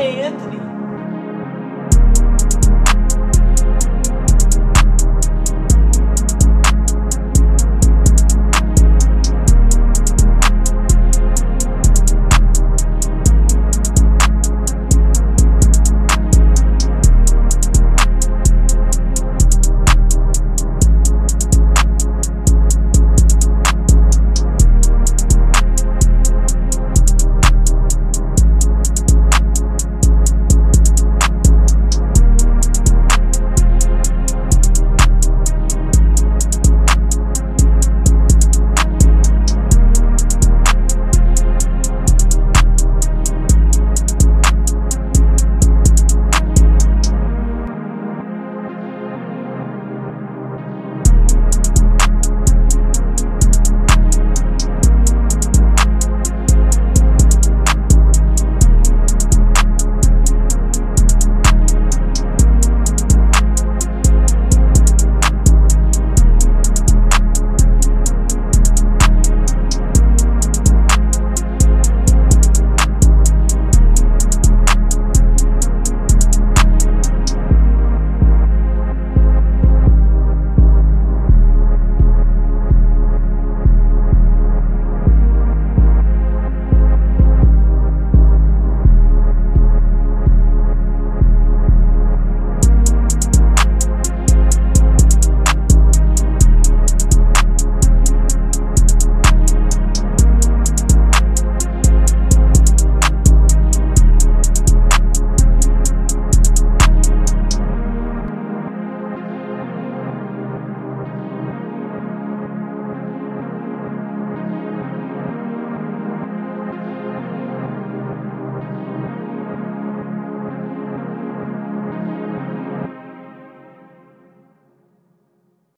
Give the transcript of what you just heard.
Anthony.